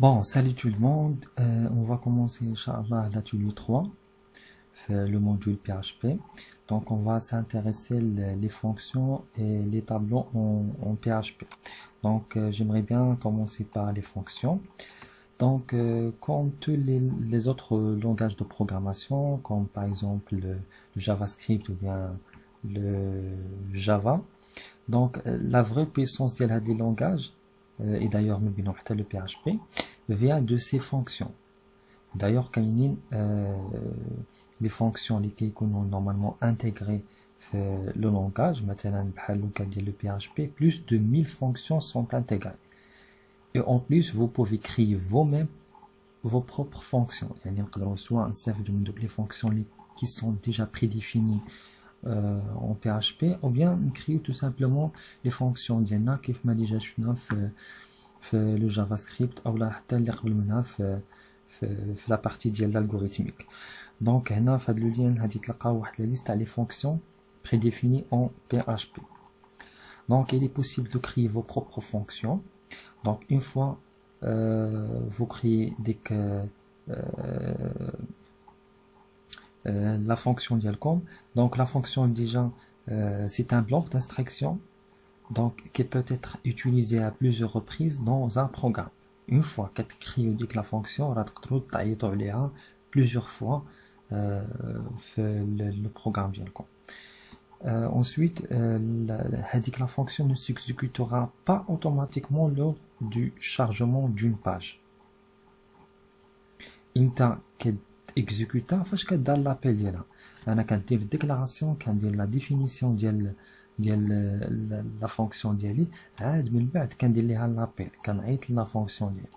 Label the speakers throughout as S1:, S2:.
S1: Bon, salut tout le monde. Euh, on va commencer, Inch'Allah, l'atelier 3, le module PHP. Donc, on va s'intéresser les fonctions et les tableaux en, PHP. Donc, euh, j'aimerais bien commencer par les fonctions. Donc, euh, comme tous les, autres langages de programmation, comme par exemple le, JavaScript ou bien le Java, donc la vraie puissance des langages, et d'ailleurs même le PHP, vient de ces fonctions. D'ailleurs, euh, les fonctions qui sont normalement intégrées dans le langage, maintenant le PHP, plus de 1000 fonctions sont intégrées. Et en plus, vous pouvez créer vous-même vos propres fonctions. Il y a soit les fonctions qui sont déjà prédéfinies euh, en PHP, ou bien créer tout simplement les fonctions d'Yana qui m'a déjà في لو جافا سكريبت اولا حتى اللي قبل منها في في, في لا بارتي ديال الالغوريتميك دونك هنا في هاد لو لين هادي تلقاو واحد لا ليست تاع لي فونكسيون prédéfinies en PHP. Donc, il est possible de créer vos propres fonctions. Donc, une fois euh, vous créez dès que euh, euh, la fonction dialcom, donc la fonction déjà euh, c'est un bloc d'instruction donc qui peut être utilisé à plusieurs reprises dans un programme. Une fois qu'elle crée la fonction, on plusieurs fois euh, le, programme vient euh, ensuite, euh, la, la, fonction ne s'exécutera pas automatiquement lors du chargement d'une page. Inta exécuta, فاش كدار l'appel ديالها انا كندير déclaration كندير la définition ديال ديال لا فونكسيون ديالي عاد من بعد كندير ليها لابيل كنعيط لا فونكسيون ديالي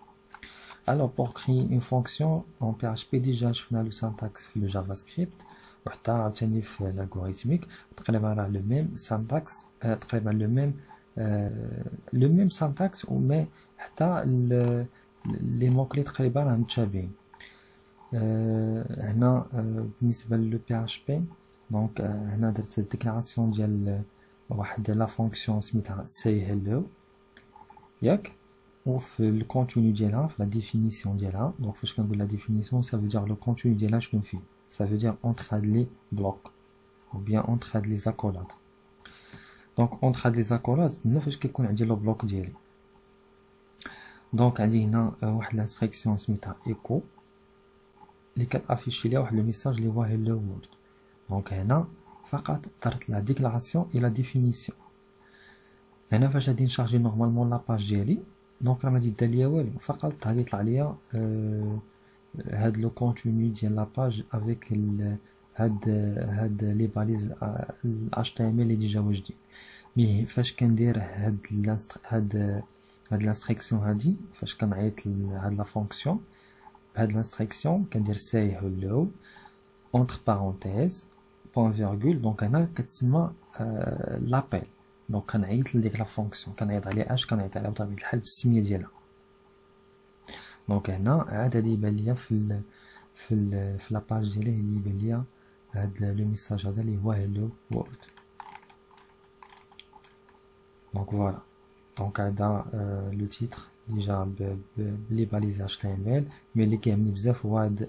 S1: الوغ بور كري اون فونكسيون اون بي اش بي ديجا شفنا لو سانتاكس في لو جافا سكريبت وحتى عاوتاني في الالغوريتميك تقريبا راه لو ميم سانتاكس تقريبا لو ميم لو ميم سانتاكس و مي حتى لي موكلي تقريبا راه متشابهين هنا بالنسبه لو بي اش بي دونك هنا درت الديكلاراسيون ديال واحد لا فونكسيون سميتها سي هيلو ياك وفي الكونتوني ديالها في لا ديفينيسيون ديالها دونك فاش كنقول لا ديفينيسيون سا فو دير لو كونتوني ديالها شنو فيه سا فو دير اونتر هاد لي بلوك او بيان اونتر هاد لي زاكولاد دونك اونتر هاد لي زاكولاد هنا فاش كيكون عندي لو بلوك ديالي دونك عندي هنا واحد لانستركسيون سميتها ايكو اللي كتافيشي ليها واحد لو ميساج اللي هو هيلو وورد دونك هنا فقط درت لا ديكلاراسيون اي لا ديفينيسيون هنا فاش غادي نشارجي نورمالمون لاباج ديالي دونك راه ما دار ليا والو فقط غادي يطلع ليا هاد لو كونتوني ديال لاباج افيك هاد هاد لي باليز الاش تي ام اللي ديجا واجدين. مي فاش كندير هاد هاد هاد لانستركسيون هادي فاش كنعيط لهاد لا فونكسيون بهاد لانستركسيون كندير ساي هلو اونتر بارونتيز بوان فيرغول دونك هنا كتسمى لابيل دونك كنعيط لديك لا فونكسيون كنعيط عليها اش كنعيط عليها بطبيعة الحال بالسمية ديالها دونك هنا عاد هادي يبان ليا في ال في ال في لاباج ديالي هادي يبان ليا هاد لو ميساج هذا اللي هو هلو وورد دونك فوالا دونك هذا لو تيتر ديجا بلي باليز اش تي ام ال مي اللي كيهمني بزاف هو هاد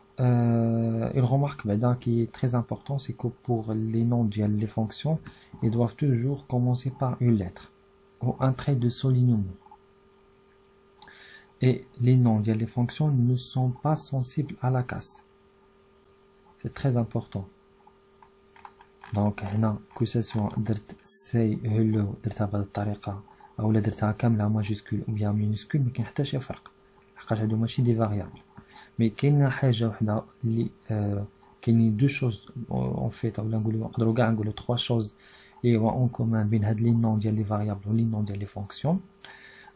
S1: Euh, une remarque bah, qui est très importante, c'est que pour les noms les fonctions, ils doivent toujours commencer par une lettre ou un trait de soulignement. Et les noms les fonctions ne sont pas sensibles à la casse. C'est très important. Donc, que ce soit say hello, ou la majuscule ou bien minuscule, mais qui pas des variables. مي كاينة حاجة وحده اللي آه كاينين دو شوز اون فيت اولا نقولوا نقدروا كاع نقولوا تخوا شوز اللي هو اون كومان بين هاد لي نون ديال لي فاريابل و لي نون ديال لي فونكسيون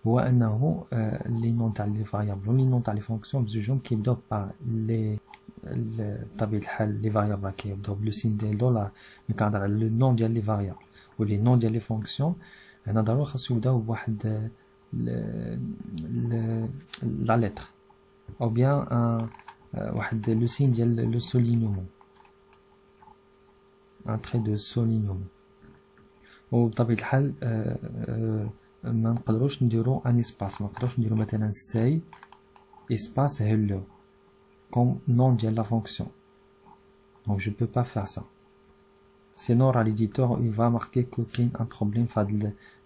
S1: هو انه لي نون تاع لي فاريابل ولي نون تاع لي فونكسيون بزوجهم كيبداو با لي بطبيعه الحال لي فاريابل كيبداو بلو سين ديال دولار مي كنهضر على لو نون ديال لي فاريابل ولي نون ديال لي فونكسيون هنا ضروري خاصو يبداو بواحد لا لتر او بيان واحد لو سين ديال لو سولينيومون ان تري دو سولينيومون وبطبيعه الحال ما نقدروش نديرو ان اسباس ما نقدروش نديرو مثلا سي اسباس hello comme nom de la fonction donc je peux pas faire ça sinon l'éditeur il va marquer qu'il y a un problème avec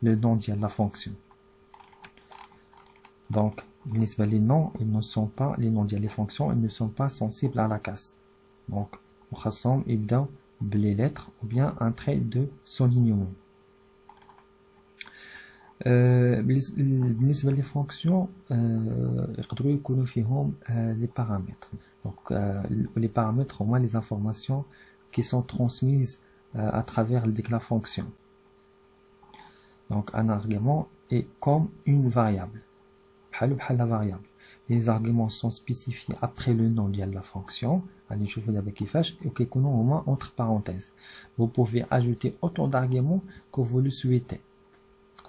S1: le nom de la fonction donc les noms ils ne sont pas les noms de les fonctions ils ne sont pas sensibles à la casse donc on يبداو les lettres ou bien un trait de soulignement بالنسبه لي فونكسيون يقدروا يكونوا فيهم لي بارامتر دونك لي بارامتر هما لي انفورماسيون qui sont transmises à travers la fonction. Donc un argument est comme une variable. la variable. Les arguments sont spécifiés après le nom de la fonction. Je vous avec et qu'on au moins entre parenthèses. Vous pouvez ajouter autant d'arguments que vous le souhaitez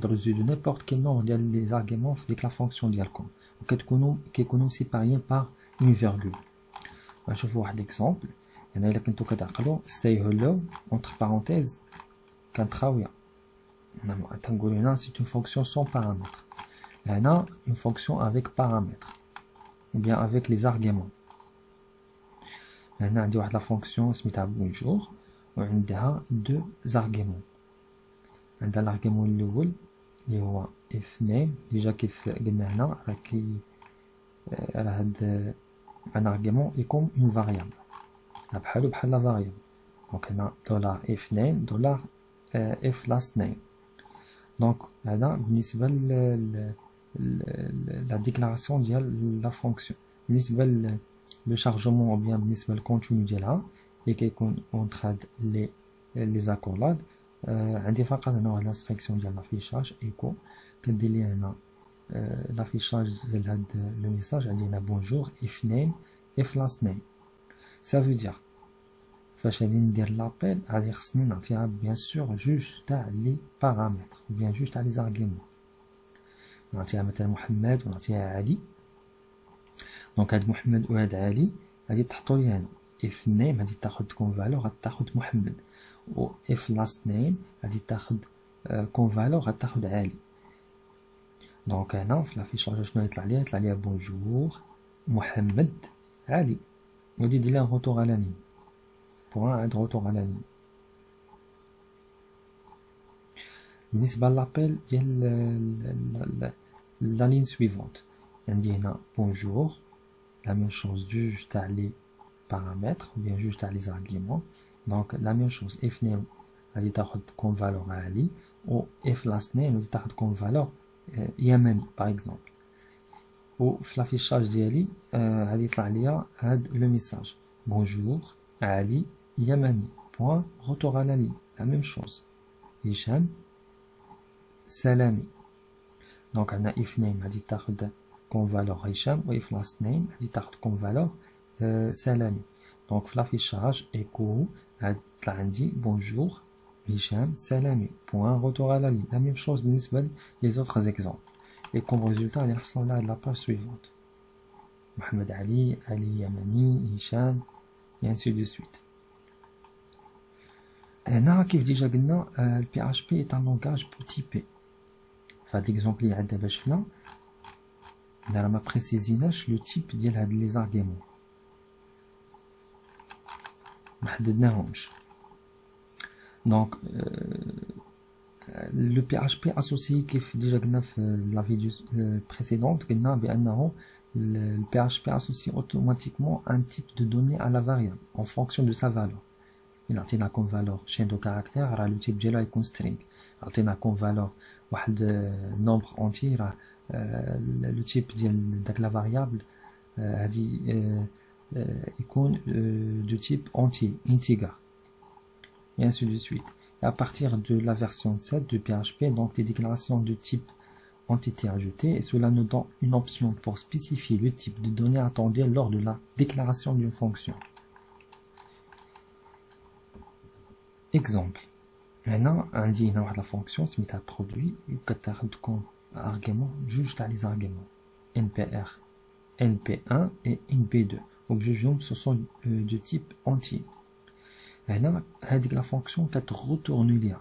S1: de n'importe quel nombre des arguments de la fonction ديالكم وكتكونوا كيكونوا séparés par une virgule نشوفوا واحد exemple هنا الا كنتو كتعقلوا say hello entre parenthèses كانت خاويه تنقولوا هنا c'est une fonction sans paramètres هنا une fonction avec paramètres ou bien avec les arguments هنا عندي واحد لا فونكسيون سميتها bonjour وعندها deux arguments عندها الارغيمون الاول اللي هو اثنين ديجا كيف قلنا هنا راه كي راه هاد ان ارغيمون يكون اون فاريابل بحالو بحال لا فاريابل دونك هنا دولار اثنين دولار اف لاس اثنين دونك هذا بالنسبه ل لا ديكلاراسيون ديال لا فونكسيون بالنسبه لو شارجمون او بيان بالنسبه للكونتوني ديالها اللي كيكون اونتر هاد لي لي زاكولاد عندي فقط هنا واحد لانستركسيون ديال لافيشاج ايكو كدير لي هنا لافيشاج ديال هاد لو ميساج عندي هنا بونجور اثنين اف لاس اثنين سا فو دير فاش غادي ندير لابيل غادي خصني نعطيها بيان سور جوج تاع لي بارامتر بيان جوج تاع لي زارغيمون نعطيها مثلا محمد ونعطيها علي. دونك هاد محمد وهاد علي غادي تحطو لي هنا اف نيم غادي تاخد كون فالور غادي تاخد محمد. و اف لاست نيم غادي تاخد كون فالور غادي تاخد عالي دونك هنا في لافيشاج شنو يطلع ليا يطلع ليا بونجور محمد علي. غادي ندير لها روتور على لين بوان عاد روتور على لين بالنسبه لابيل ديال لا لين سويفونت عندي هنا بونجور لا ميم شوز جوج تاع لي بارامتر ou bien juge تاع لي زارغيمون دونك لا ميم شوز اف نيم غادي تاخد كون فالور عالي و اف لاست نيم غادي تاخد كون فالور يمني باغ اكزومبل و في لافيشاج ديالي غادي يطلع ليا هاد لو ميساج بونجور علي يمني بوان روتور على لي لا ميم شوز هشام سلامي دونك عندنا اف نيم غادي تاخد كون فالور هشام و اف لاست نيم غادي تاخد كون فالور سلامي دونك في لافيشاج ايكو عاد طلع عندي بونجور هشام سلامي بوان روتور على لي لا ميم شوز بالنسبه لي زوطخ زيكزومبل اي كوم ريزولتا غادي نحصلو على هاد لاباج سويفونت محمد علي علي يمني هشام اي انسي دو سويت هنا كيف ديجا قلنا البي اش بي ايت ان لونغاج بو تيبي فهاد ليكزومبل اللي عندنا باش شفنا راه ما بريسيزيناش لو تيب ديال هاد لي زارغيمون ما حددناهمش دونك لو بي اش بي اسوسي كيف ديجا قلنا في لا فيديو بريسيدونت قلنا بانه le PHP associe automatiquement un type de données à la variable en fonction de sa valeur. Il a comme valeur chaîne de caractères, le type de يكون string. عطينا comme valeur واحد nombre entier le type ديال داك la variable هذه يكون de type entier, integer. Et ainsi de suite. Et à partir de la version 7 de PHP, donc les déclarations de type entité ajoutée et cela nous donne une option pour spécifier le type de données attendues lors de la déclaration d'une fonction. Exemple. Maintenant, on dit la fonction un produit وكتاخد comme argument juge les arguments npr np1 et np2 وبجوجهم ce sont euh, de type entier هنا هذيك لا فونكسيون كتغوتورني لي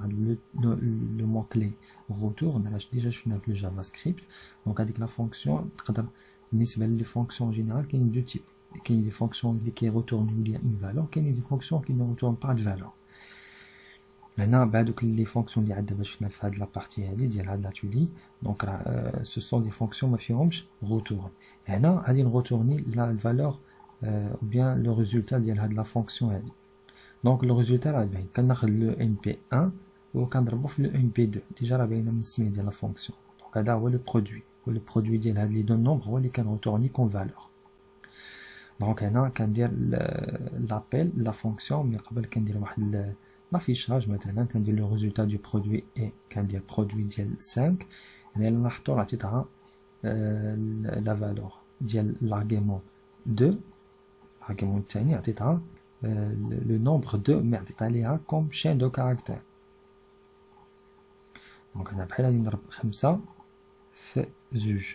S1: لو مو كلي غوتور علاش ديجا شفنا في الجافا سكريبت دونك هذيك لا فونكسيون تقدر بالنسبه لي فونكسيون جينيرال كاين دو تيب كاين دي فونكسيون اللي كيغوتورني لي اون فالور كاين دي فونكسيون كي نغوتورن با دو فالور هنا بعدوك لي فونكسيون اللي عندنا باش شفنا في هاد لابارتي هادي ديال هاد لاتولي دونك راه سو سون دي فونكسيون ما فيهمش غوتورن هنا غادي نغوتورني لا الفالور او بيان لو ريزولتا ديال هاد لا فونكسيون هادي دونك لو ريزولتا راه باين كناخد لو ان بي 1 وكنضربو في لو ان بي 2 ديجا راه باينه من السميه ديال لا فونكسيون دونك هذا هو لو برودوي ولو برودوي ديال هاد لي دو نومبر هو اللي كنغوتورني كون فالور دونك هنا كندير لابيل لا فونكسيون من قبل كندير واحد l'affichage مثلا كندير لو ريزولتا دو برودوي اي كندير برودوي ديال 5 هنا نلاحظوا عطيتها لا فالور ديال l'argument 2 l'argument الثاني عطيتها لو نومبر 2 مي عطيت عليها كوم شين دو كاركتير دونك هنا بحال غادي نضرب خمسة في زوج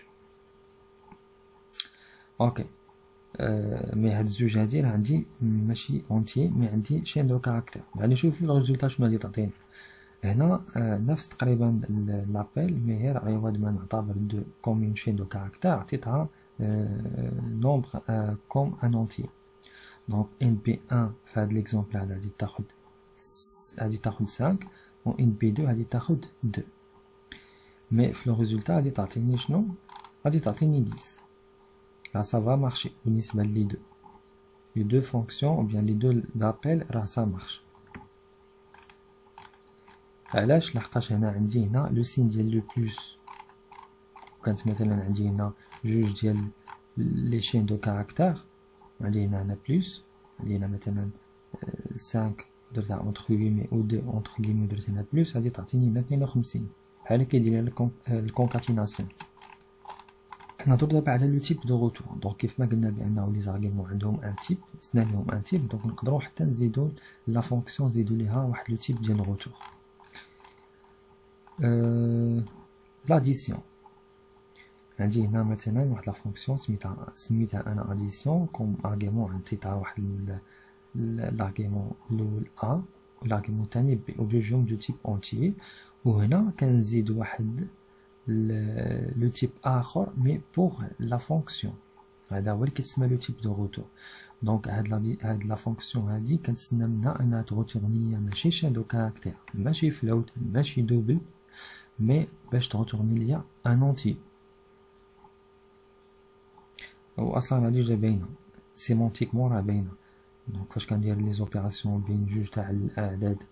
S1: اوكي مي هاد الزوج هادي راه عندي ماشي اونتي مي عندي شين دو كاركتير. يعني نشوفو الريزولتا شنو غادي تعطيني. هنا نفس تقريبا لابيل مي غير عوض ما نعتبر دو كوم اون شين دو كاركتير عطيتها نومبر كوم ان اونتي دونك ان بي 1 في هاد ليكزومبل هذا غادي تاخد غادي تاخد 5 و ان بي 2 غادي تاخد 2 مي في لو ريزولتا غادي تعطيني شنو؟ غادي تعطيني 10 là ça va marcher بالنسبة les deux les deux fonctions ou bien les deux d'appel là ça marche علاش لحقاش هنا عندي هنا لو سين ديال لو بلوس كانت مثلا عندي هنا جوج ديال لي شين دو كاركتير عندي هنا هنا بلوس عندي هنا مثلا 5 درتها اونتر كيمي او دو اونتر كيمي درت هنا بلوس غادي تعطيني هنا 52 بحال كيدير الكونكاتيناسيون نهضروا دابا على لو تيب دو روتور. دونك كيف ما قلنا بأنه لي زارغيمون عندهم ان تيب زدنا لهم ان تيب دونك نقدروا حتى نزيدو لا فونكسيون نزيدو ليها واحد لو تيب ديال روتور أه لاديسيون عندي هنا مثلا واحد لا فونكسيون سميتها سميتها أنا اديسيون كوم ارغيمون عطيتها واحد لارغيمون الأول ا والارغيمون الثاني بي وبجوجهم دو تيب اونتيي وهنا كنزيد واحد le, type اخر mais pour la fonction هذا هو اللي كيتسمى لو تيب دو روتور دونك هاد لا هاد لا فونكسيون هادي كنتسنى منها انها تغوتورني ليا ماشي شادو كاركتير ماشي فلوت ماشي دوبل مي باش تغوتورني ليا ان اونتي او اصلا راه ديجا باينه سيمونتيكمون راه باينه دونك فاش كندير لي زوبيراسيون بين جوج تاع الاعداد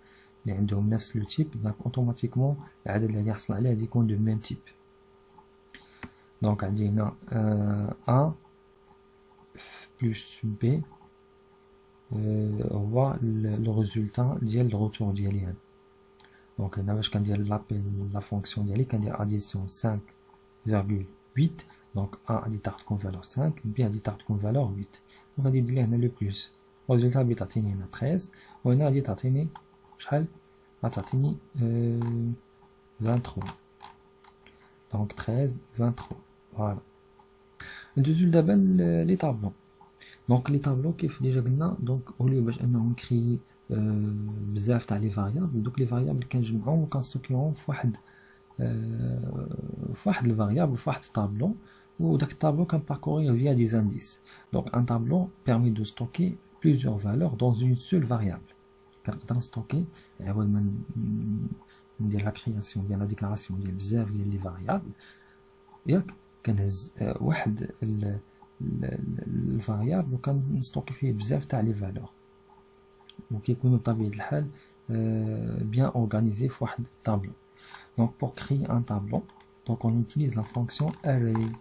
S1: اللي عندهم نفس لو تيب دونك اوتوماتيكمون العدد اللي غادي يحصل عليه غادي يكون دو ميم تيب دونك عندي هنا ا بلس بي هو لو ريزولتا ديال الغوتور ديالي هنا دونك هنا باش كندير لابيل لا فونكسيون ديالي كندير اديسيون 5.8 دونك ا غادي تاخد كون فالور 5 بي غادي تاخد كون فالور 8 دونك غادي ندير هنا لو بلس الريزولتا غادي تعطيني هنا 13 وهنا غادي تعطيني شحال غتعطيني فانتخوا دونك تخيز فانتخوا فوالا ندوزو دابا لي طابلو دونك لي طابلو كيف ديجا قلنا دونك اولي باش انه نكري بزاف تاع لي فاريابل دوك لي فاريابل كنجمعوهم وكنستوكيوهم فواحد فواحد الفاريابل فواحد الطابلو وداك الطابلو كنباركوريه فيا دي زانديس دونك ان طابلو بيرمي دو ستوكي plusieurs valeurs dans une seule variable كنقدر نستوكي عوض ما ندير لا كرياسيون ديال لا ديكلاراسيون ديال بزاف ديال لي فاريابل ياك كنهز واحد الفاريابل وكنستوكي فيه بزاف تاع لي فالور وكيكونوا بطبيعة الحال بيان اورغانيزي في واحد الطابلو دونك بور كري ان طابلو دونك اون utilise لا فونكسيون array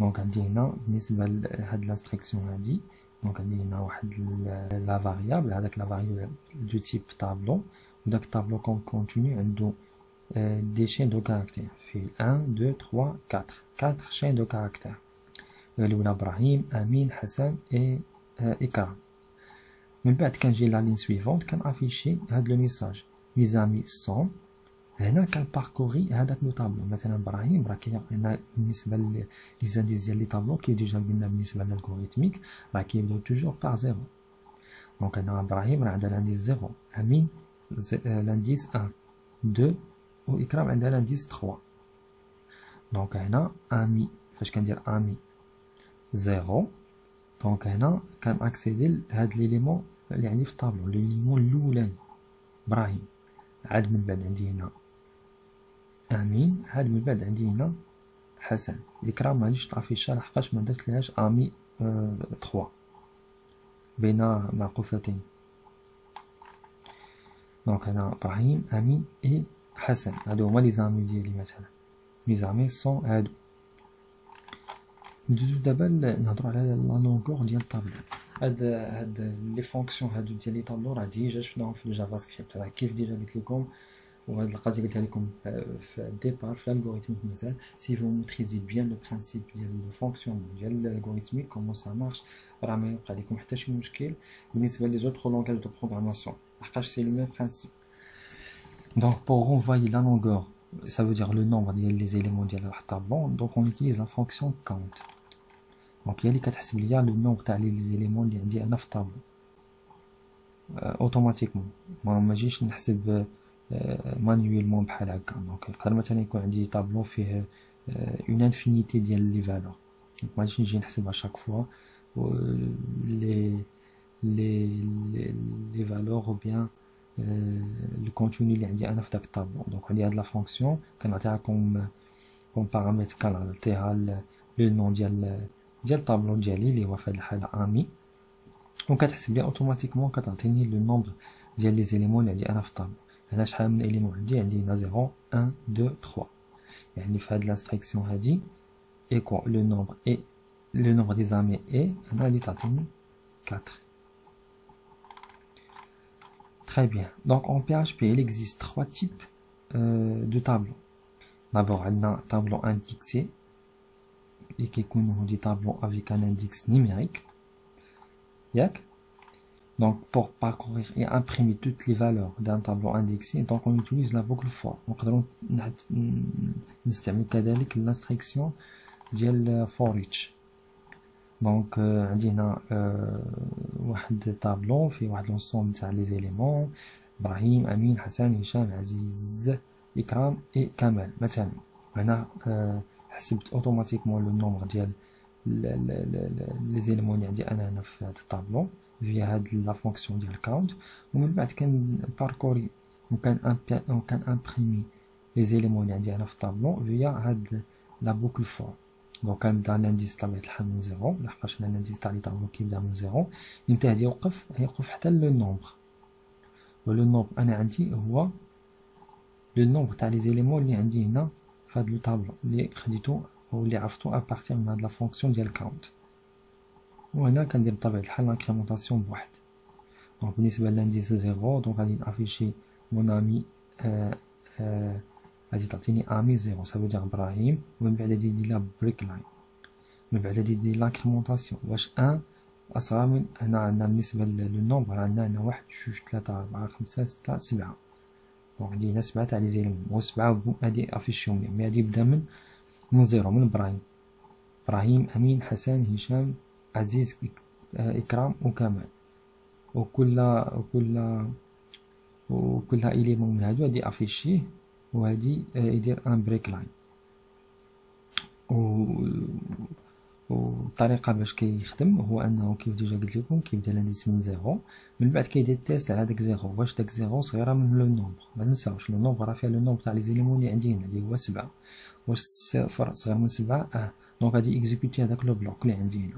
S1: دونك عندي هنا بالنسبة لهاد لاستركسيون هادي دونك عندي هنا واحد لا فاريابل هذاك لا فاريابل دو تيب طابلو وداك الطابلو كون كونتيني عندو des chaînes de caractères. في 1 2 3 4 4 chaînes de caractères. الأولى إبراهيم أمين حسن et إكرام من بعد كنجي لا لين سويفونت كنافيشي هاد لو ميساج لي زامي سون هنا كنباركوغي هذاك لو طابلو مثلا إبراهيم راه هنا بالنسبة لي زانديز ديال لي طابلو كي ديجا قلنا بالنسبة للألغوريتميك راه كيبداو توجور باغ زيرو دونك هنا إبراهيم راه عندها لانديس زيرو أمين لانديس ان دو و إكرام عندها لانديس تخوا دونك هنا أمي. فاش كندير أمي زيرو دونك هنا كان اكسيدي لهاد ليليمون اللي عندي في الطابلو ليليمون الأولاني. إبراهيم عاد من بعد عندي هنا آمين. عاد من بعد عندي هنا حسن. الإكرام معليش طافيشا لحقاش ما درتلهاش امي آه تخوا. بين معقوفتين دونك هنا إبراهيم آمين إي حسن. هادو هما لي زامي ديالي مثلا. لي زامي سون هادو. ندوزو دابا نهضرو على لا لونغور ديال الطابلو هاد هاد لي فونكسيون هادو ديال لي طابلو راه ديجا شفناهم في الجافا سكريبت. راه كيف ديجا قلت لكم وهاد القضيه قلتها لكم في الديبار في الالغوريثم مازال سي فو ميتريزي بيان لو برانسيب ديال الفونكسيون ديال الالغوريثميك كومون سا مارش راه ما يوقع لكم حتى شي مشكل بالنسبه لي زوتر لونغاج دو بروغراماسيون لحقاش سي لو ميم برانسيب دونك بور رونفاي لا لونغور ça veut dire le nombre ديال لي زيليمون ديال واحد الطابلون دونك اون utilise la fonction count دونك هي اللي كتحسب ليا لو نومبر تاع لي زيليمون اللي عندي انا في الطابلو اوتوماتيكمون ما ماجيش نحسب مانيويلمون بحال هكا دونك يقدر مثلا يكون عندي طابلو فيه اون انفينيتي ديال لي فالور دونك ما نجي نحسب اشاك فوا لي لي لي فالور أو بيان لو كونتوني اللي عندي أنا في داك الطابلو دونك عندي هاد لا فونكسيون كنعطيها كوم كوم بارامتر كنعطيها لو نون ديال ديال الطابلو ديالي اللي هو في هاد الحاله امي وكتحسب لي اوتوماتيكمون كتعطيني لو نومبر ديال لي زيليمون اللي عندي أنا في الطابلو هنا شحال من اليمون عندي عندي هنا 0 1 2 3 يعني في هاد لانستركسيون هادي ايكو لو نومبر اي لو نومبر دي زامي اي هنا غادي تعطيني 4 Très bien. Donc en PHP, il existe trois types euh, de tableaux. D'abord, on a un tableau indexé et qui est des tableaux avec un index numérique. Yak. Donc, pour parcourir et imprimer toutes les valeurs d'un tableau indexé, donc on utilise la boucle for. Donc, on utilise l'instruction de for each. دونك عندي هنا واحد الطابلو فيه واحد لونسومبل تاع لي زيليمون ابراهيم امين حسن هشام عزيز اكرام اي كمال مثلا هنا حسبت اوتوماتيكمون لو نومبر ديال لي زيليمون اللي عندي انا هنا في هاد الطابلو فيا هاد لا فونكسيون ديال كاونت ومن بعد كان باركوري وكان وكان امبريمي لي زيليمون اللي عندي انا في الطابلو فيا هاد لا بوكل فور دونك كنبدا لانديس طبيعة الحال من زيرو لحقاش انا لانديس تاع لي طابلو كيبدا من زيرو ينتهي يوقف يوقف حتى لو نومبر ولو نومبر انا عندي هو لو نومبر تاع لي زيليمون اللي عندي هنا في هاد لو طابلو اللي خديتو او اللي عرفتو ابارتيغ من هاد لا فونكسيون ديال كاونت وهنا كندير بطبيعة الحال لانكريمونطاسيون بواحد. دونك بالنسبة لانديس زيرو دونك غادي نأفيشي مون امي آه آه غادي تعطيني امي زيرو. سافو دير إبراهيم. ومن بعد غادي ندير لها بريك لاين من بعد غادي ندير لانكريمونطاسيون واش أن؟ اصغر من هنا عندنا بالنسبة للنومبر عندنا هنا واحد جوج ثلاثة أربعة خمسة ستة سبعة. دونك عندي هنا سبعة تاع لي زيليمون و سبعة هادي افيشيهم مي هادي بدا من من زيرو من إبراهيم. إبراهيم أمين حسن هشام. عزيز إكرام وكمال. وكل وكل وكل إليمون من هادو غادي افيشيه وهادي يدير أن بريك لاين و والطريقة باش كيخدم هو أنه كيف ديجا قلت لكم كيبدا لانديس من زيرو. من بعد كيدير تيست على داك زيرو. واش داك زيرو صغيرة من لو نومبر؟ ما ننساوش لو نومبر راه فيها لو نومبر تاع لي زيليمون اللي عندي هنا اللي هو سبعة. واش صفر صغير من سبعة؟ آه. دونك غادي اكزيكوتي هداك لو بلوك اللي عندي هنا.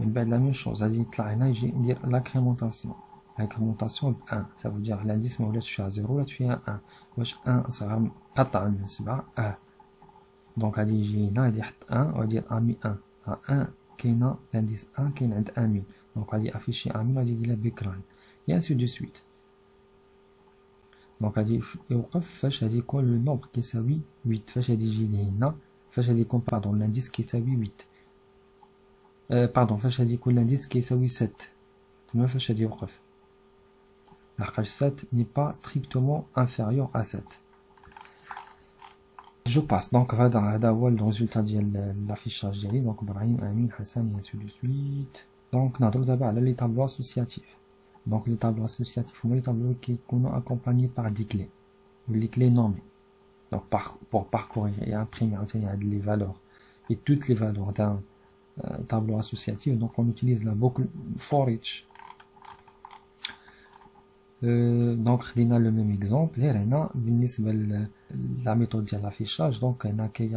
S1: من بعد لا ميم شوز غادي يطلع هنا يجي ندير لاكريمونطاسيون لاكريمونطاسيون ب 1 سافو دير لانديس ما ولاتش فيها زيرو ولات فيها 1 واش 1 صغر قطعا من 7 اه دونك غادي يجي هنا غادي يحط 1 وغادي يدير امي 1 ها 1 كاينه لانديس 1 كاين عند امي دونك غادي افيشي امي غادي يدير لها بيك لاين et ainsi de suite دونك غادي يوقف فاش غادي يكون لو نومبر كيساوي 8 فاش غادي يجي لهنا فاش غادي يكون باردون لانديس كيساوي 8 أه باردون فاش غادي يكون لانديس كيساوي 7 تما فاش غادي يوقف لحقاش 7 ني با ستريكتومون انفيريور ا 7 جو باس دونك هذا هذا هو الريزولتا ديال لافيشاج ديالي دونك ابراهيم امين حسن انسي دو سويت دونك نهضرو دابا على لي طابلو اسوسياتيف Donc les tableaux associatifs, les tableaux qui sont accompagnés par des clés, les clés nommées. Donc pour parcourir et imprimer les valeurs et toutes les valeurs d'un euh, tableau associatif, donc on utilise la boucle for each. Euh, donc on a le même exemple, et on a la méthode de l'affichage, donc on a qui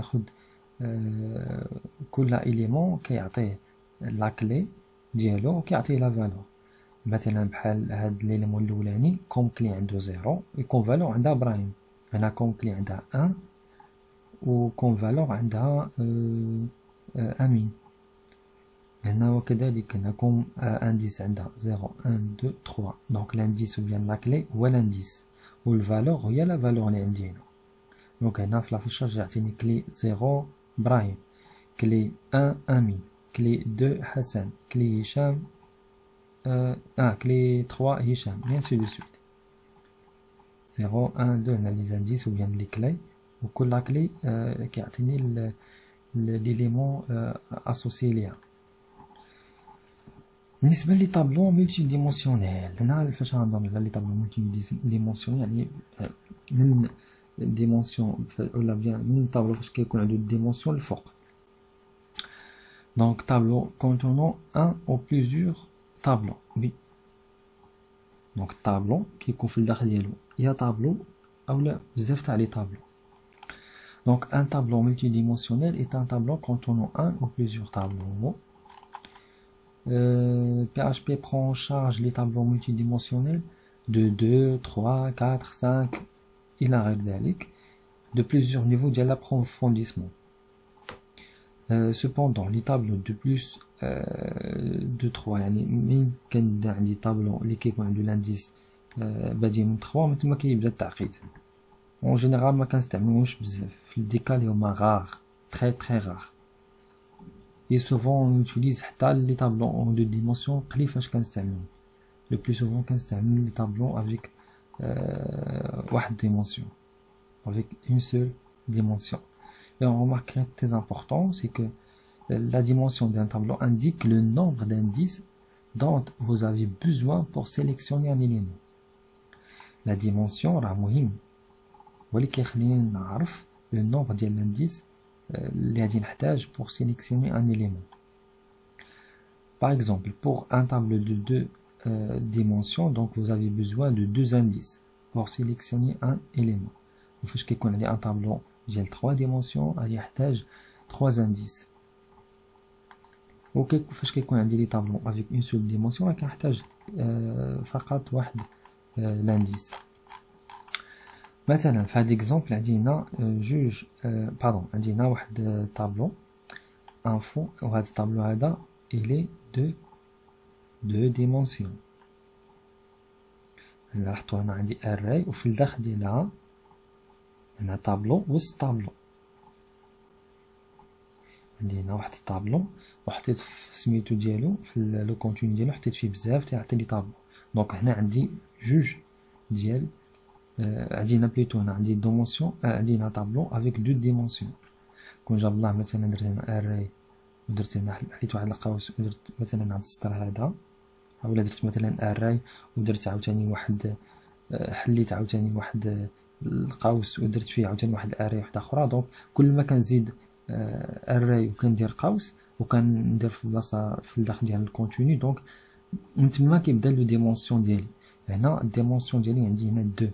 S1: كل élément كيعطيه la clé ديالو وكيعطيه la valeur مثلا بحال هاد ليليمون الاولاني كوم كلي عنده زيرو يكون فالور عندها ابراهيم هنا كوم كلي عندها ان و كوم فالور عندها امين هنا وكذلك هنا كوم انديس عندها زيرو ان دو تخوا دونك لانديس و بيان لاكلي هو لانديس و الفالور هي لا فالور اللي عندي هنا دونك هنا في لافيشاج يعطيني كلي زيرو ابراهيم كلي ان امين كلي دو حسن كلي هشام euh, ah, clé 3 Hicham, et ainsi de suite. 0, 1, 2, on a les indices ou bien les clés. Ou que la clé euh, qui a tenu l'élément euh, associé là. بالنسبة لي طابلو ملتي ديمونسيونيل هنا فاش غنهضر على لي طابلو ملتي ديمونسيونيل يعني من ديمونسيون ولا بيان من طابلو فاش كيكون عنده ديمونسيون الفوق دونك طابلو contenant un ou plusieurs طابلو بي دونك الطابلو كيكون في الداخل ديالو يا طابلو اولا بزاف تاع لي طابلو دونك ان طابلو ملتي ديمونسيونيل ايت ان طابلو كونتونون ان او بليزيور طابلو PHP prend en charge les tableaux multidimensionnels de 2, 3, 4, 5 إلى غير ذلك de plusieurs niveaux ديال l'approfondissement. Euh, cependant, les tableaux de plus دو تخوا يعني مين كنبدا عندي طابلو اللي كيكون عنده لانديس بادي من تخوا من تما كيبدا التعقيد اون جينيرال ما كنستعملوش بزاف في الديكال اللي هما غار تري تري غار et souvent on utilise les tableaux en deux dimensions le plus souvent les tableaux avec euh, une dimension. Avec une seule dimension. Et on remarque très important c'est que euh, la dimension d'un tableau indique le nombre d'indices dont vous avez besoin pour sélectionner un élément. La dimension est importante le nombre d'indices اللي غادي نحتاج pour sélectionner un élément. Par exemple, pour un tableau de deux euh, dimensions, donc vous avez besoin de deux indices pour sélectionner un élément. فاش كيكون عندي un tableau ديال 3 dimensions غادي يحتاج 3 indices. وكيك فاش كيكون عندي لي طابلو افيك اون سول ديمونسيون راه كنحتاج آه فقط واحد آه لانديس مثلا في هاد ليكزومبل عندنا جوج آه باردون عندنا واحد طابلو انفو وهاد الطابلو هذا الي دو دو ديمونسيون لاحظتوا هنا عندي اري وفي الداخل ديالها هنا طابلو وسط طابلو عندي هنا واحد الطابلو وحطيت في سميتو ديالو في لو كونتوني ديالو حطيت فيه بزاف تيعطي لي طابلو دونك هنا عندي جوج ديال آه عندي هنا بليتو هنا عندي دومونسيون آه عندي هنا طابلو افيك دو ديمونسيون كون جاب الله مثلا درت هنا اري ودرت هنا حليت واحد القوس ودرت مثلا هاد السطر هذا اولا درت مثلا اري ودرت عاوتاني واحد آه حليت عاوتاني واحد القوس ودرت فيه عاوتاني واحد اري واحدة أخرى دونك كل ما كنزيد اري وكندير قوس وكندير في بلاصة في الداخل ديال الكونتوني دونك من تما كيبدا لو ديمونسيون ديالي. هنا الديمونسيون ديالي عندي هنا دو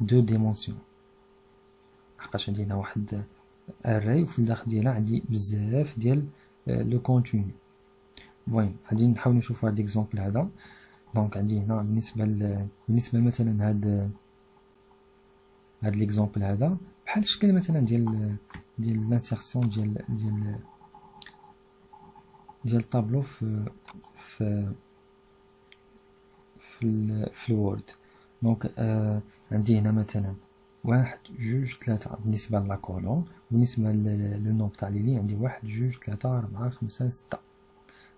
S1: دو ديمونسيون لحقاش عندي هنا واحد اري وفي الداخل ديالها عندي بزاف ديال لو كونتوني المهم غادي نحاول نشوفو هاد ليكزومبل هذا دونك عندي هنا بالنسبة ل... بالنسبة مثلا هاد هاد ليكزومبل هذا بحال الشكل مثلا ديال ديال لانسيرسيون ديال ديال ديال الطابلو في في في, في الوورد دونك آه عندي هنا مثلا واحد جوج ثلاثة بالنسبة لاكولون بالنسبة للنوم تاع ليلي عندي واحد جوج ثلاثة أربعة خمسة ستة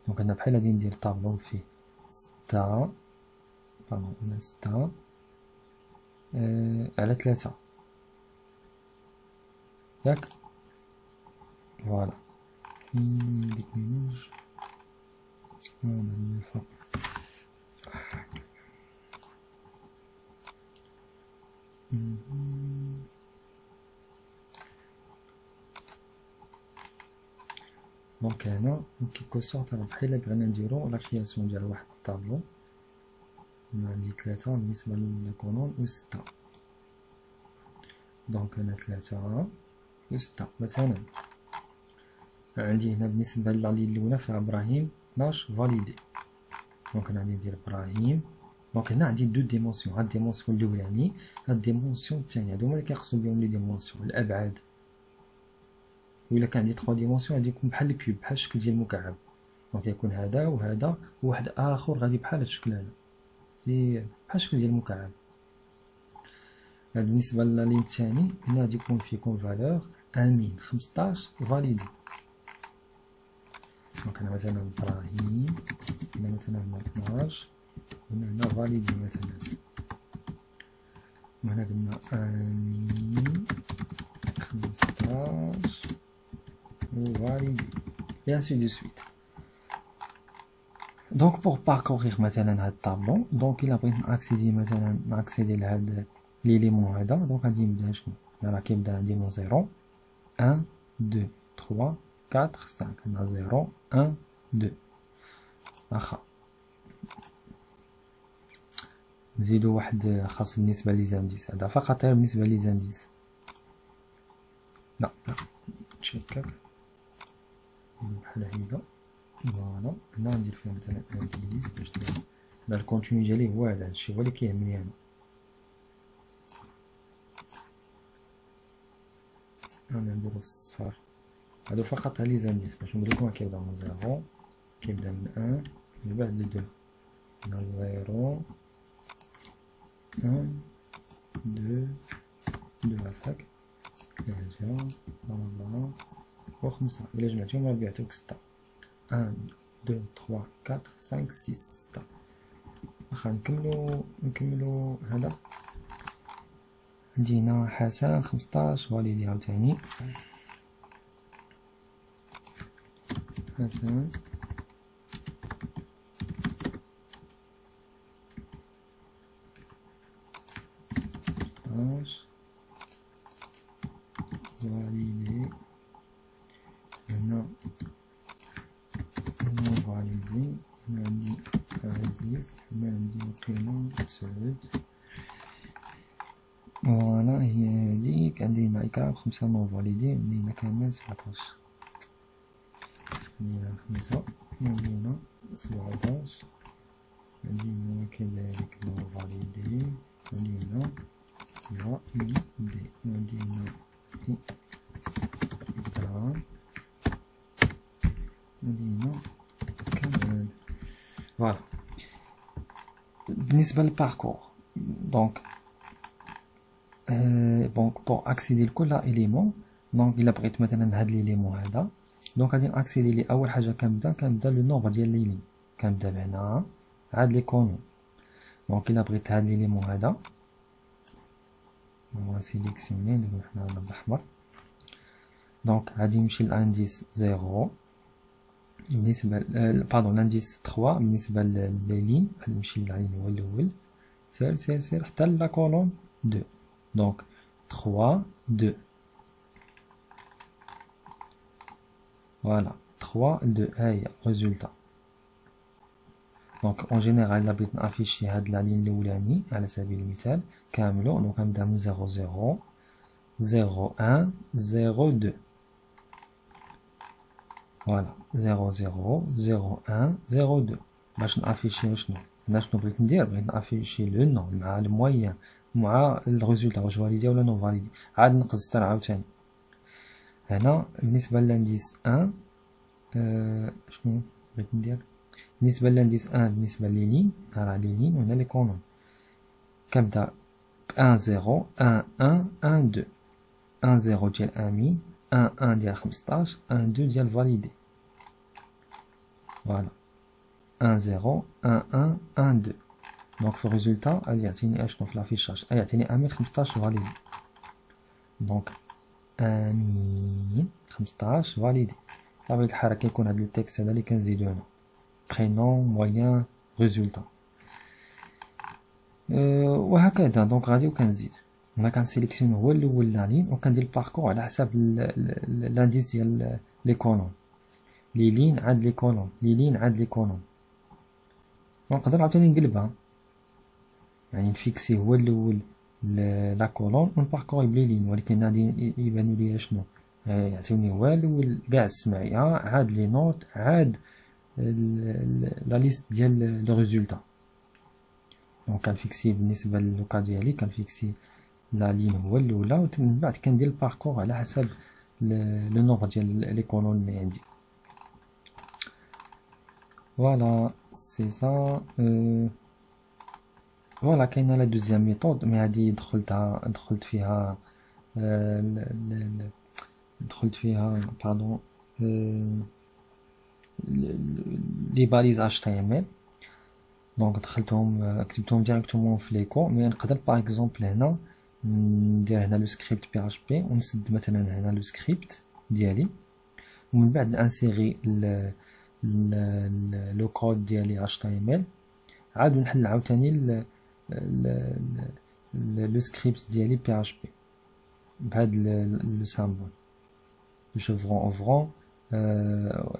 S1: دونك أنا بحال غادي ندير طابلو فيه ستة باردون ستة آه على ثلاثة ياك فوالا ديك هذا من الفوق دونك هنا كيكو سورت راه بحال بغينا نديرو لا كرياسيون ديال واحد الطابلو هنا عندي ثلاثة بالنسبة للكولون و ستة دونك هنا ثلاثة و ستة مثلا عندي هنا بالنسبة للعلي الأولى فيها إبراهيم 12 فاليدي دونك أنا غادي ندير إبراهيم دونك هنا عندي دو ديمونسيون هاد ديمونسيون الأولاني هاد ديمونسيون الثانية هادو هما اللي كيخصو بهم لي ديمونسيون الأبعاد وإلا كان عندي تخوا ديمونسيون غادي يكون بحال الكيوب بحال الشكل ديال المكعب دونك يكون هذا وهذا وواحد آخر غادي بحال هاد الشكل هذا زي بحال الشكل ديال المكعب بالنسبة للين الثاني هنا غادي يكون فيه كون فالور أمين خمسطاش فاليدي دونك هنا مثلا إبراهيم هنا مثلا هنا اثناش هنا هنا فاليدي مثلا وهنا قلنا أمين خمسطاش وفاليدي et ainsi de suite دونك بوغ باركوغيغ مثلا هاد الطابلو دونك الا بغيت ناكسيدي مثلا ناكسيدي لهاد ليليمون هذا دونك غادي نبدا شنو راه كيبدا عندي من زيرو ان دو تخوا كاتر سانك هنا زيرو ان دو واخا نزيدو واحد خاص بالنسبة لي زانديس هذا فقط غير بالنسبة لي زانديس لا. لا نشكك بحال هكدا فوالا. هنا ندير فيها مثلا انديس باش تبان. الكونتوني ديالي هو هذا. هادشي هو اللي كيهمني أنا. أنا نديرو الصفار. هادو فقط لي زانديس باش نوريكم كيبدا من زيرو. كيبدا من أن. من بعد دو هنا زيرو. ان دو دو هكاك ثلاثة أربعة وخمسة إلا جمعتهم راه بيعطيوك ستة ان دو تخوا كاتر سانك سيس ستة واخا نكملو نكملو هذا عندي هنا حسن خمسطاش فاليدي عاوتاني حسن هنا إكرام خمسة نون فاليدي عندي هنا كامل سبعتاش عندي هنا خمسة عندي هنا سبعتاش عندي هنا كذلك نون فاليدي عندي هنا فاليدي عندي هنا إكرام عندي هنا كمال فوالا بالنسبة للباركور دونك دونك بور اكسيدي لكل اليمون دونك الا بغيت مثلا هاد ليليمون هذا دونك غادي ناكسيدي ليه اول حاجة كنبدا كنبدا لو نومبر ديال ليلي كنبدا بهنا عاد لي كونو دونك الا بغيت هاد ليليمون هذا نون سيليكسيوني نديرو حنا هذا بالاحمر دونك غادي نمشي لانديس زيرو بالنسبة باردون لانديس 3 بالنسبة للين غادي نمشي للعين هو الأول سير سير سير حتى لا كولون 2 Donc 3, 2. Voilà, 3, 2, hey, résultat. Donc en général, la bête affiche la ligne Loulani à la sabine Mittel, Camelo, donc un dame 0, 0, 0, 1, 0, 2. Voilà, 0, 0, 0, 1, 0, 2. Je le nom, le moyen. مع الريزولتا واش فاليدي ولا نو فاليدي عاد نقز حتى عاوتاني هنا بالنسبة لانديس 1 أه شنو بغيت ندير؟ بالنسبة لانديس 1 بالنسبة لي راه لي لين وهنا لي كونون. كنبدا ب 1 0 1 1 1 2 1 0 ديال أمين 1 1 ديال 15 1 2 ديال فاليدي. فوالا. 1 0 1 1 1 2 دونك في الريزولتا غادي يعطيني اشنو في لافيشاج يعطيني امين خمسطاش فاليدي دونك امين خمسطاش فاليدي بطبيعة الحال كيكون هاد لو تيكست هذا اللي كنزيدو هنا prénom, moyen, résultat. أه وهكذا دونك غادي وكنزيد هنا كنسيليكسيون هو الأول لا لين وكندير الباركور على حساب لانديس ديال لي كولون لي لين عاد لي كولون لي لين عاد لي كولون نقدر عاوتاني نقلبها يعني نفيكسي هو الأول لا كولون ونباركوري بلي لين ولكن غادي يبانو ليا شنو؟ يعطيوني هو الأول كاع السمعيه عاد لي نوت عاد لا ليست ديال لو ريزولتا دونك كنفيكسي بالنسبة للوكا ديالي كنفيكسي لا لين هو الاولى ومن بعد كندير الباركور على حسب لو نومبر ديال لي كولون اللي عندي. فوالا سي سا فوالا كاينة لا دوزيام ميثود مي هادي دخلتها دخلت فيها دخلت فيها باردون لي باليز اش تي ام ال دونك دخلتهم كتبتهم ديريكتومون في ليكو مي نقدر باغ اكزومبل هنا ندير هنا لو سكريبت بي اش بي ونسد مثلا هنا لو سكريبت ديالي ومن بعد نانسيغي لو كود ديالي اش تي ام ال عاد نحل عاوتاني لو سكريبت ديالي بي اش بي بهاد لو سامبل لو شفرون اوفرون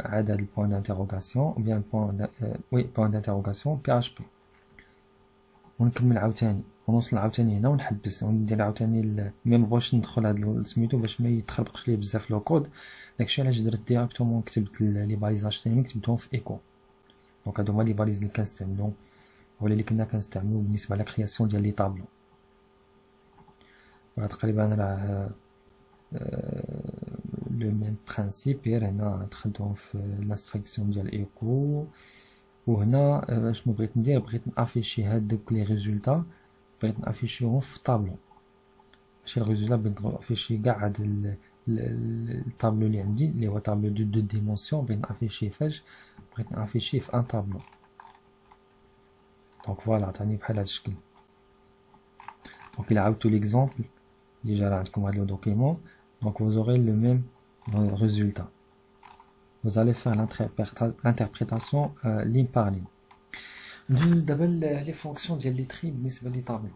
S1: عاد هاد البوان دانتيروغاسيون ou bien point وي بوان دانتيروغاسيون بي اش بي ونكمل عاوتاني. ونوصل عاوتاني هنا ونحبس. وندير عاوتاني مي مبغوش ندخل هاد سميتو باش ما يتخربقش ليه بزاف لو كود داكشي علاش درت ديريكتومون كتبت لي باليز اش تي ام كتبتهم في ايكو دونك هادو هما لي باليز اللي كنستعملو ولا اللي كنا كنستعملو بالنسبة لا كرياسيون ديال لي طابلو. تقريبا راه لو ميم برانسيب غير هنا دخلتهم في لاستركسيون ديال ايكو وهنا شنو بغيت ندير بغيت نافيشي هادوك لي ريزولتا بغيت نافيشيهم في الطابلو ماشي الريزولتا بغيت نافيشي كاع هاد الطابلو اللي عندي اللي هو طابلو دو دو ديمونسيون بغيت نافيشيه فاش بغيت نافيشيه في ان طابلو دونك فوالا عطاني بحال هاد الشكل دونك الا عاودتو ليكزومبل اللي جا عندكم هاد لو دوكيمون دونك vous aurez le même résultat. Vous allez faire l'interprétation euh, ligne par ligne. D'abord, les fonctions de l'itri, les tableaux.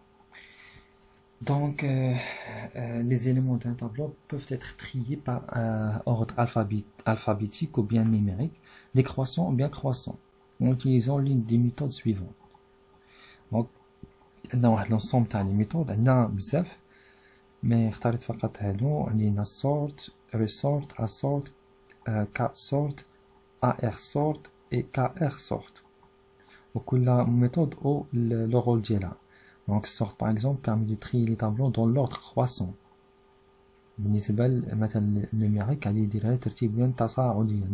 S1: Donc, euh, euh, les éléments d'un tableau peuvent être triés par euh, ordre alphabet, alphabétique ou bien numérique, décroissant ou bien croissant, en utilisant l'une des méthodes suivantes. دونك عندنا واحد لونسوم تاع لي ميثود عندنا بزاف مي اختاريت فقط هادو. عندنا سورت ريسورت اسورت كا سورت ار سورت اي كا ار سورت وكل ميثود أو لو رول ديالها دونك سورت باغ اكزومبل بيرمي دو تري لي طابلو دون لوردر كرواسون بالنسبة مثلا النوميريك غادي يديرها ترتيبيا تصاعديا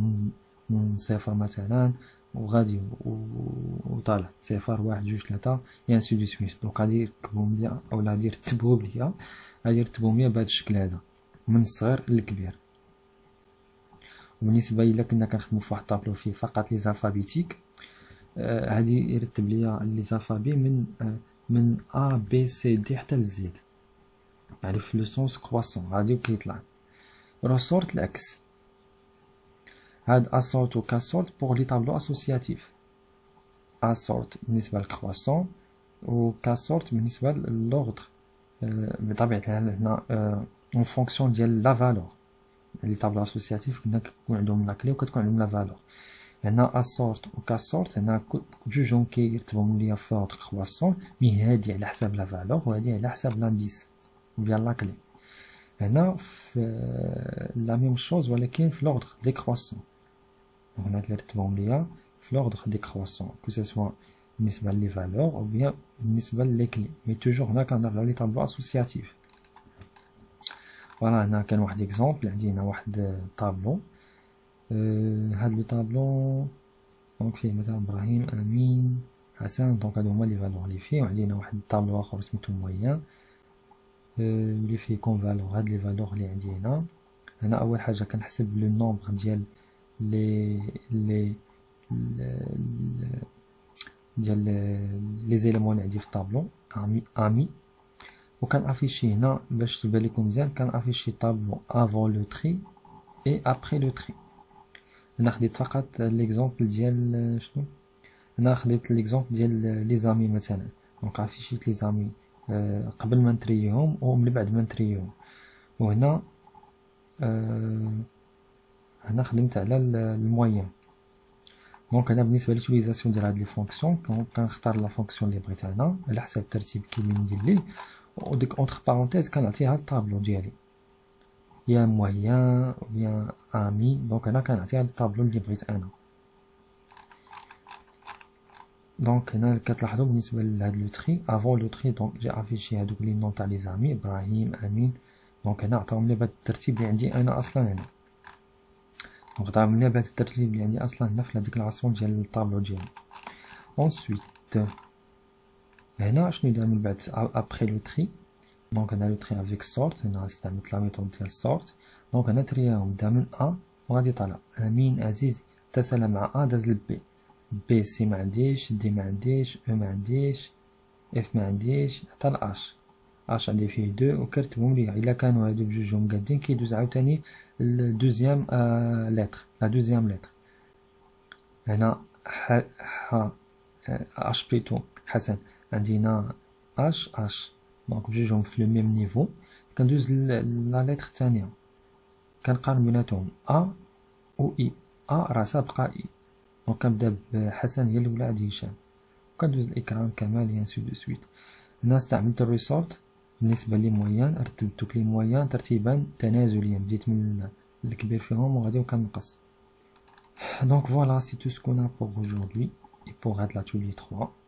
S1: من صفر مثلا وغادي وطالع. صفر واحد جوج ثلاثة. اي انسي دو سويس. دونك غادي يركبهم ليا اولا غادي يرتبهم ليا غادي يرتبهم ليا بهذا الشكل هذا. من الصغير للكبير. وبالنسبة إلا كنا كنخدمو في واحد الطابلو فيه فقط لي زالفابيتيك غادي آه يرتب ليا لي زالفابي من آه من ا بي سي دي حتى لزيد يعني في لو سونس كرواسون. غادي وكيطلع رسورت العكس. هاد اسورت و كاسورت بوغ لي طابلو اسوسياتيف اسورت بالنسبه للكرواسون و كاسورت بالنسبه للوغدر بطبيعه الحال هنا اون فونكسيون ديال لا فالور لي طابلو اسوسياتيف كنا كيكون عندهم لا كلي وكتكون عندهم لا فالور هنا اسورت و كاسورت هنا جوجهم كيرتبهم ليا في لوطر كرواسون مي هادي على حساب لا فالور و هادي على حساب لانديس بيان لا كلي هنا في لا ميم شوز ولكن في لوردر ديكرواسون هنا كيرتبهم ليا في لوردر ديكرواسون كو سوا بالنسبة لي فالور أو بيان بالنسبة لي كلي مي توجور هنا كنهضرو على لي طابلو اسوسياتيف فوالا هنا كان واحد اكزومبل عندي هنا واحد طابلو أه هاد لو طابلو دونك فيه مثلا ابراهيم امين حسن دونك هادو هما لي فالور لي فيه وعندنا واحد طابلو اخر سميتو مويان اللي أه فيه كون فالور هاد لي فالور لي عندي هنا هنا اول حاجه كنحسب لو نومبر ديال لي لي ديال لي زيليمون اللي عندي في الطابلو امي امي وكان افيشي هنا باش تبان لكم مزيان كان افيشي طابلو افون لو تري اي ابري لو تري انا خديت فقط ليكزومبل ديال شنو انا خديت ليكزومبل ديال لي زامي مثلا دونك افيشيت لي زامي أه قبل ما نتريهم ومن بعد ما نتريهم وهنا أه هنا خدمت على الموين. دونك أنا بالنسبة ليوتيليزاسيون ديال هاد لي فونكسيون كنختار لا فونكسيون اللي بغيت أنا على حسب الترتيب كيما ندير ليه. وديك اونتر بارونتيز كنعطيها الطابلو ديالي. يا مويان يا آمي. دونك أنا كنعطيها الطابلو اللي بغيت أنا. دونك هنا كتلاحظوا بالنسبة لهاد لو تري افون لو تري دونك جا افيشي هادوك لي نون تاع لي زامي إبراهيم أمين. دونك هنا عطاهم لي بهاد الترتيب اللي عندي أنا أصلا هنا. عطاهم لي بهاد الترتيب اللي عندي أصلا هنا في ديكلاراسيون ديال الطابلو ديالي اونسويت هنا شنو دار من بعد؟ ابخي لو تري دونك هنا لو تري افيك سورت هنا استعملت لا ميثود ديال سورت دونك هنا ترياهم بدا من ا وغادي طالع امين عزيز اتصل مع ا داز لبي بي سي ما عنديش دي ما عنديش أو ما عنديش اف ما عنديش حتى الاش اش عندي فيه دو وكرتبهم ليا الا كانوا هادو بجوجهم قادين كيدوز عاوتاني الدوزيام آه لتر لا دوزيام لتر هنا ح ح اش بليتو حسن عندنا اش اش دونك بجوجهم في لو ميم نيفو كندوز لا لتر الثانية كنقارن بيناتهم ا و اي ا راه سابقه اي دونك كنبدا بحسن هي الاولى عند هشام وكندوز الاكرام كمال انسو دو سويت هنا استعملت الريسورت بالنسبة لي مويان رتبت لي مويان ترتيبا تنازليا. بديت من الكبير فيهم وغادي وكنقص. دونك فوالا سي تو سكون بور aujourd'hui et pour هاد l'atelier 3